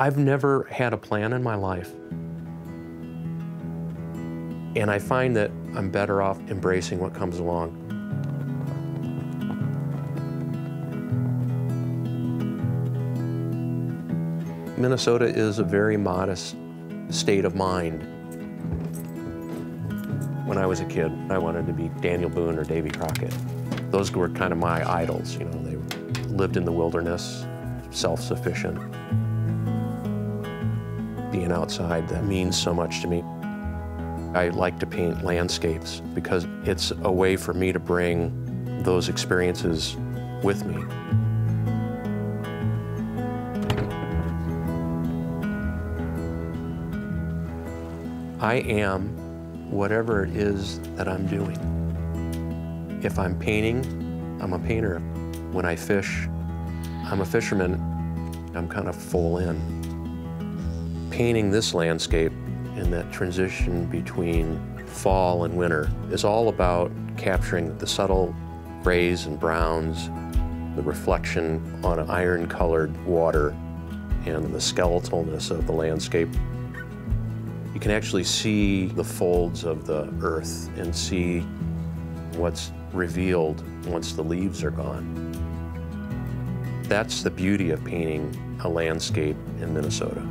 I've never had a plan in my life. And I find that I'm better off embracing what comes along. Minnesota is a very modest state of mind. When I was a kid, I wanted to be Daniel Boone or Davy Crockett. Those were kind of my idols, you know. They lived in the wilderness, self-sufficient. Being outside, that means so much to me. I like to paint landscapes because it's a way for me to bring those experiences with me. I am whatever it is that I'm doing. If I'm painting, I'm a painter. When I fish, I'm a fisherman. I'm kind of full in. Painting this landscape in that transition between fall and winter is all about capturing the subtle grays and browns, the reflection on iron-colored water, and the skeletalness of the landscape. You can actually see the folds of the earth and see what's revealed once the leaves are gone. That's the beauty of painting a landscape in Minnesota.